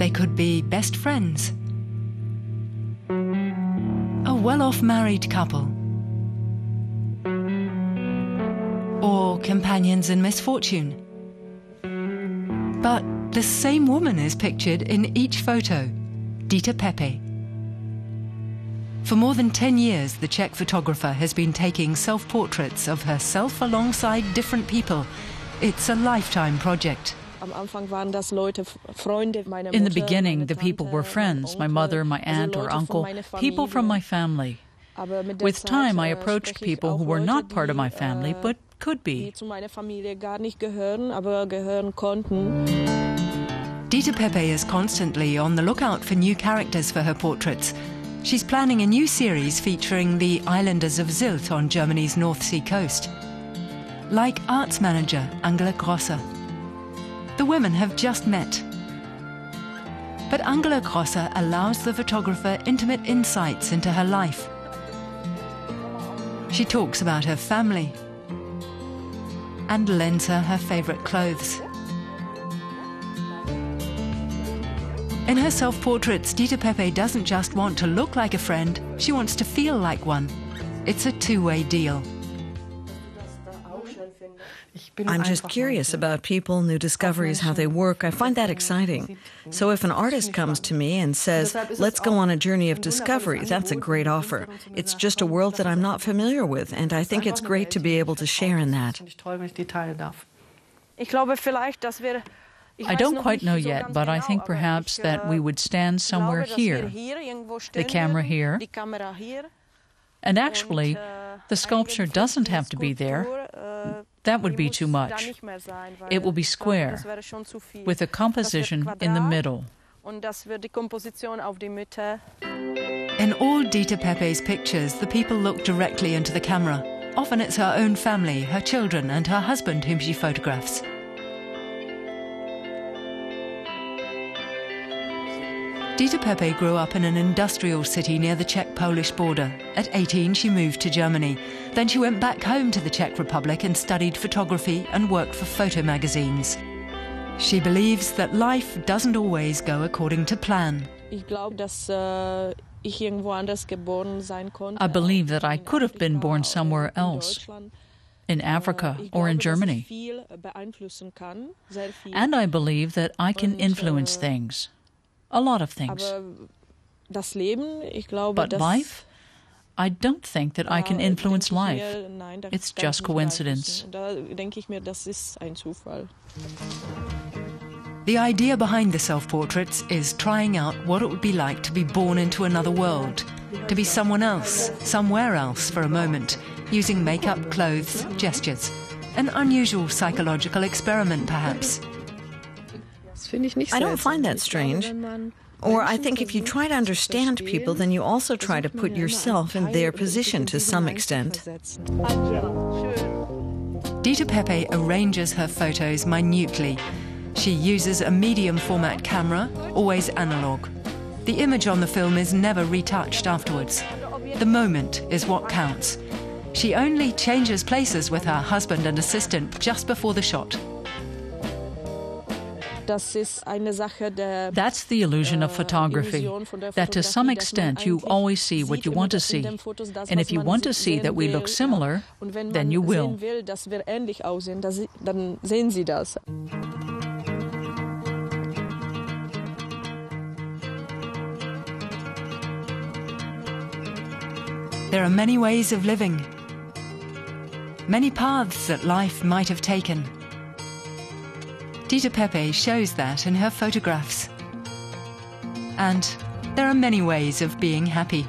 best friends, a well off married couple, or companions in misfortune. But the same woman is pictured in each photo Dita Pepe. For more than 10 years, the Czech photographer has been taking self portraits of herself alongside different people. It's a lifetime project. In the beginning, the people were friends my mother, my aunt, or uncle, people from my family. With time, I approached people who were not part of my family but could be. Dita Pepe is constantly on the lookout for new characters for her portraits. She's planning a new series featuring the islanders of Sylt on Germany's North Sea coast. Like arts manager Angela Grosser. The women have just met. But Angela Grosser allows the photographer intimate insights into her life. She talks about her family and lends her her favourite clothes. In her self portraits, Dita Pepe doesn't just want to look like a friend, she wants to feel like one. It's a two way deal. I'm just curious about people, new discoveries, how they work. I find that exciting. So if an artist comes to me and says, let's go on a journey of discovery, that's a great offer. It's just a world that I'm not familiar with, and I think it's great to be able to share in that. I don't quite know yet, but I think perhaps that we would stand somewhere here, the camera here, and actually, the sculpture doesn't have to be there. That would be too much. It will be square, with a composition in the middle. In all Dita Pepe's pictures, the people look directly into the camera. Often it's her own family, her children, and her husband whom she photographs. Dita Pepe grew up in an industrial city near the Czech Polish border. At 18, she moved to Germany. Then she went back home to the Czech Republic and studied photography and worked for photo magazines. She believes that life doesn't always go according to plan. I believe that I could have been born somewhere else, in Africa or in Germany. And I believe that I can influence things a lot of things. But life? I don't think that I can influence life. It's just coincidence. The idea behind the self portraits is trying out what it would be like to be born into another world, to be someone else, somewhere else for a moment, using makeup, clothes, gestures. An unusual psychological experiment, perhaps. I don't find that strange. Or I think if you try to understand people, then you also try to put yourself in their position to some extent. Dita Pepe arranges her photos minutely. She uses a medium format camera, always analog. The image on the film is never retouched afterwards. The moment is what counts. She only changes places with her husband and assistant just before the shot. That's the illusion of photography, that to some extent you always see what you want to see. And if you want to see that we look similar, then you will. There are many ways of living, many paths that life might have taken. Dita Pepe shows that in her photographs. And there are many ways of being happy.